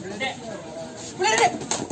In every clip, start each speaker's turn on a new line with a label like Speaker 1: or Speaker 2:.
Speaker 1: プレゼ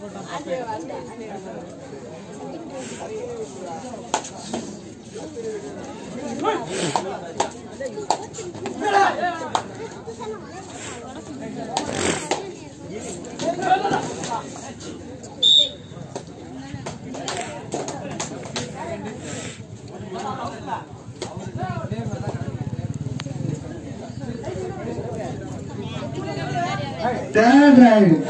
Speaker 1: போட்டான். Dad, right.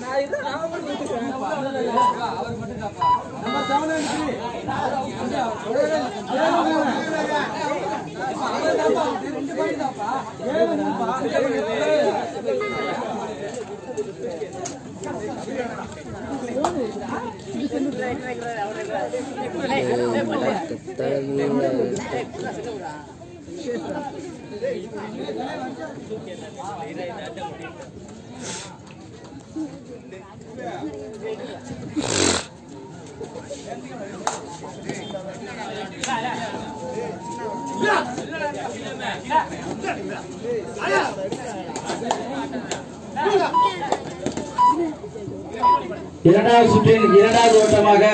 Speaker 1: நான் இது நான்
Speaker 2: Third ride.
Speaker 3: இரண்டாவது சுற்றின் இரண்டாவது ஓட்டமாக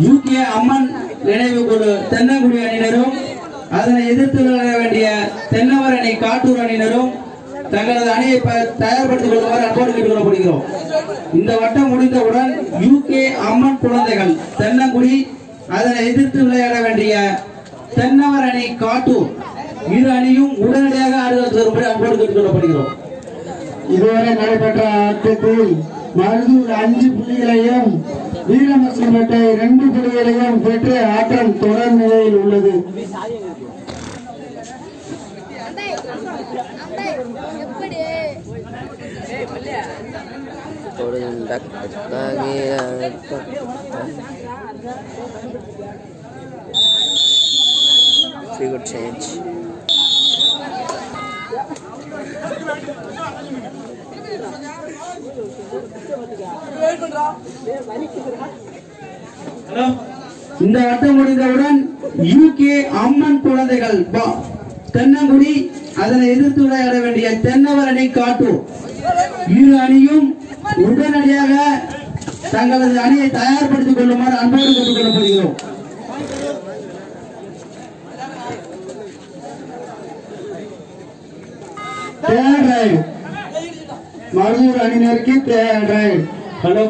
Speaker 3: யூகே அம்மன் நினைவு குழு தென்னங்குடி அணியினரும் அதனை எதிர்த்து விளையாட வேண்டிய தென்னவர் அணி காட்டூர் அணியினரும் தங்களது அணியை தயார்படுத்திக் கொள்ளுமாறு அன்போடு கேட்டுக்கொள்ளப்படுகிறோம். இந்த வட்டம் முடிந்தவுடன் யூகே அம்மன் குழந்தைகள் தென்னங்குடி அதனை எதிர்த்து விளையாட வேண்டிய தென்னவர் அணி காட்டூர். இரு அணியும் உடனடியாக ஆடுதல் தரும்படி அன்போடு கேட்டுக்கொள்ளப்படுகிறோம்.
Speaker 1: இதுவரை நடைபெற்ற ஆட்டத்தில் மருதூர் அஞ்சு புள்ளிகளையும் வீரமசம்பேட்டை ரெண்டு புள்ளிகளையும் பெற்று ஆட்டம் தொடர் நிலையில் உள்ளது. எப்படி
Speaker 2: good change.
Speaker 3: இந்த வட்டம் முடிந்தவுடன் யூகே அம்மன் குழந்தைகள் தென்னங்குடி அதனை எதிர்த்து விளையாட வேண்டிய தென்னவர் அணி காட்டும் இரு அணியும் உடனடியாக தங்களது அணியை தயார்படுத்திக் கொள்ளுமாறு அன்போடு கேட்டுக் கொள்ளப்படுகிறோம்
Speaker 1: தேர்ட் ரைடு மருதூர் அணியினருக்கு தேர்ட் ரைடு
Speaker 3: ஹலோ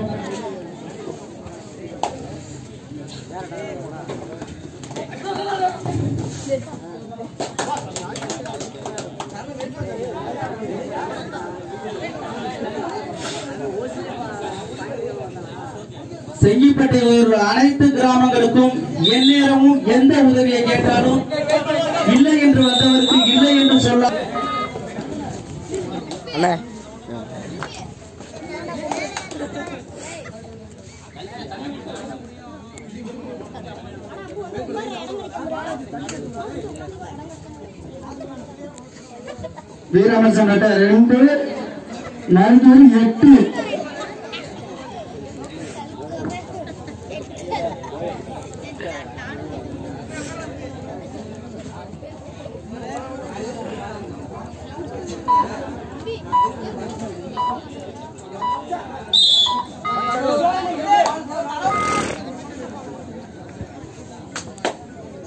Speaker 3: செங்கிப்பட்டியில் உள்ள அனைத்து கிராமங்களுக்கும் எந்நேரமும் எந்த உதவியை கேட்டாலும் இல்லை என்று வந்தவருக்கு இல்லை என்று சொல்ல
Speaker 1: கட்ட ரெண்டு நந்தூர் எட்டு.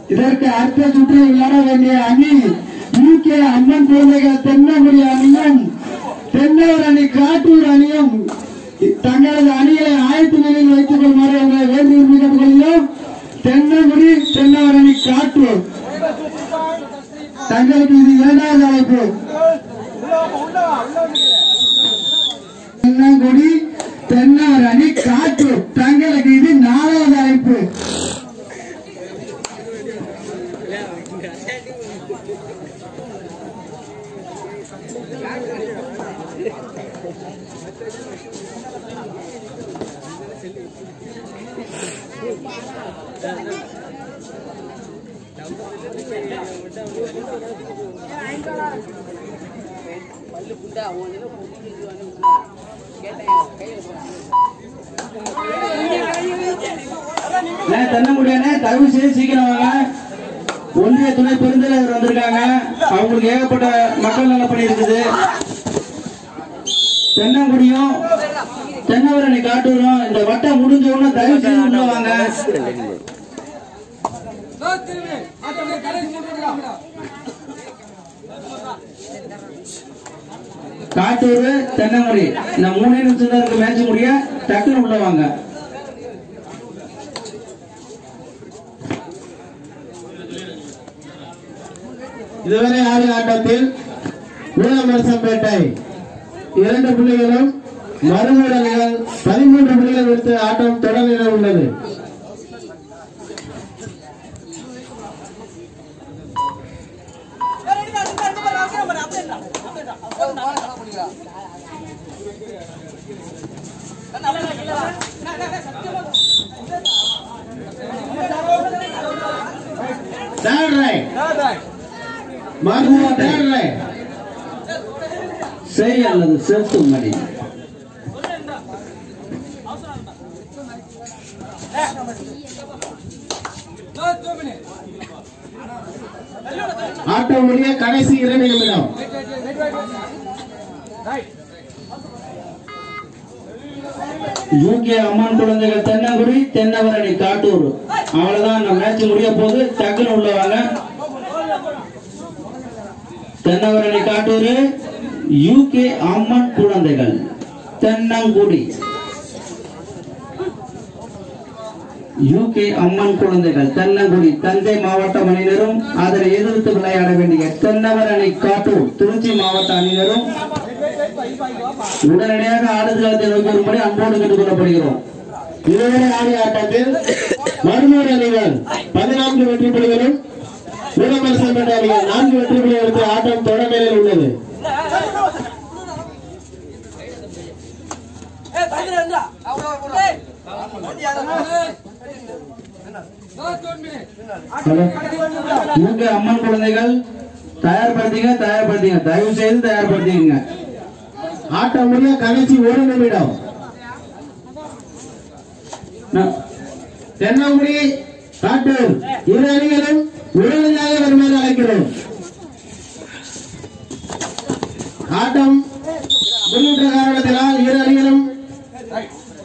Speaker 1: இதற்கு அடுத்த சுற்று விளையாட வேண்டிய அணி யூகே அண்ணன் குழந்தைகள் தென்னமுடி அணியும் தென்னவர் அணி காட்டூர் அணியும் தங்களது அணிகளை ஆயத்து நிலையில் வைத்துக் கொள்ளுமாறு எங்களை வேண்டி விரும்பிக் கொள்கிறோம் தென்னங்குடி தென்னவர் அணி காட்டூர். தங்களுக்கு இது இரண்டாவது அழைப்பு தென்னங்குடி தென்னவர் அணி காட்டூர் தங்களுக்கு இது நாலாவது அழைப்பு தண்ண
Speaker 3: தென்னங்குடியானே தயவு செய்து சீக்கிரம் வாங்க. ஒன்றிய துணை பெருந்தலைவர் வந்திருக்காங்க. அவங்களுக்கு ஏகப்பட்ட மக்கள் நலப்பணி இருக்குது. தென்னங்குடியும் தென்னவரணி காட்டூரும். இந்த வட்டம் முடிஞ்ச உடனே தயவு செய்து உள்ள வாங்க. காட்டூர் தென்னங்குடி இந்த மூணு நிமிஷம் தான் இருக்கு மேட்ச் முடிய டக்குன்னு உள்ள வாங்க.
Speaker 4: இதுவரை ஆறு ஆட்டத்தில் வீரமரசம்பேட்டை இரண்டு புள்ளிகளும் மருமூர் அணிகள் பதிமூன்று புள்ளிகள் எடுத்து ஆட்டம் தொடர்நிலை உள்ளது Third right. மருமூர் third right.
Speaker 3: செய் அல்லது செலுத்தும் மடி?
Speaker 4: ஆட்டோ முடிய கடைசி இரண்டு நிமிடம்.
Speaker 3: யூகே அம்மன் குழந்தைகள் தென்னங்குடி தென்னவரணி காட்டூர். அவ்வளவுதான் நம்ம மேட்ச் முடிய போது டக்குன்னு உள்ள வாங்க. தென்னவரணி காட்டூர். யூகே அம்மன் குழந்தைகள் தென்னங்குடி. யூகே அம்மன் குழந்தைகள் தென்னங்குடி. தஞ்சை மாவட்ட அணியினரும் அதனை எதிர்த்து விளையாட வேண்டிய தென்னவர் அணி காட்டூர் திருச்சி மாவட்ட அணியினரும் உடனடியாக ஆடுகளத்தை நோக்கி வரும்படி அன்போடு கேட்டுக் கொள்ளப்படுகிறோம்
Speaker 4: இதுவரை ஆடிய ஆட்டத்தில் மருமூர் அணிகள் பதினான்கு வெற்றி புலிகளும் அணிகள் நான்கு வெற்றி புலிகளுக்கு ஆட்டம் தொடர்நிலையில் உள்ளது.
Speaker 3: யூகே அம்மன் குழந்தைகள் தயார்படுத்திங்க தயார்படுத்திங்க. தயவு செய்து தயார்படுத்திங்க
Speaker 4: ஆட்டம் முடிய கடைசி ஒரு நிமிடம். தென்னங்குடி காட்டூர். இரு அணிகளும் உடனடியாக வருமாறு அழைக்கிறோம் ஆட்டம் முன்னிட்ட காரணத்தினால் இரு அணிகளும்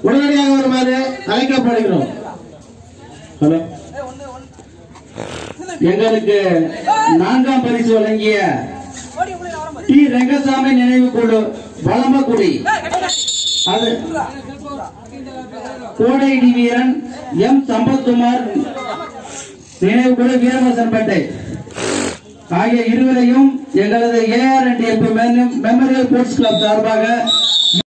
Speaker 4: உடனடியாக வருமாறு அழைக்கப்படுகிறோம்
Speaker 3: ஹலோ எங்களுக்கு நான்காம் பரிசு வழங்கிய டி. ரெங்கசாமி நினைவு குழு வளமக்குடி. அது கோடைடி வீரன் எம். சம்பத்குமார் நினைவு குழு வீரவசன்பேட்டை. ஆகிய இருவரையும் எங்களது AR and MP memorial sports club சார்பாக